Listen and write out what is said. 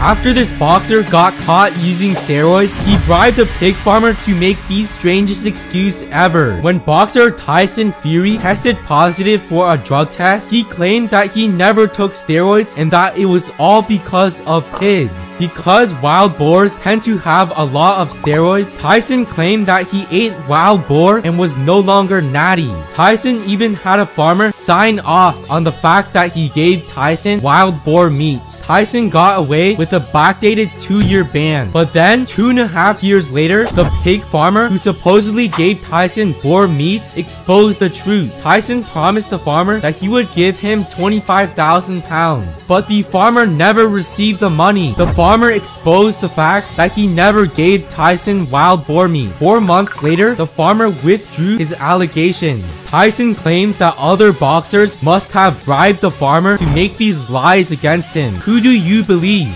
After this boxer got caught using steroids, he bribed a pig farmer to make the strangest excuse ever. When boxer Tyson Fury tested positive for a drug test, he claimed that he never took steroids and that it was all because of pigs. Because wild boars tend to have a lot of steroids, Tyson claimed that he ate wild boar and was no longer natty. Tyson even had a farmer sign off on the fact that he gave Tyson wild boar meat. Tyson got away with a backdated two-year ban. But then, two and a half years later, the pig farmer who supposedly gave Tyson boar meat exposed the truth. Tyson promised the farmer that he would give him 25,000 pounds. But the farmer never received the money. The farmer exposed the fact that he never gave Tyson wild boar meat. Four months later, the farmer withdrew his allegations. Tyson claims that other boxers must have bribed the farmer to make these lies against him. Who do you believe?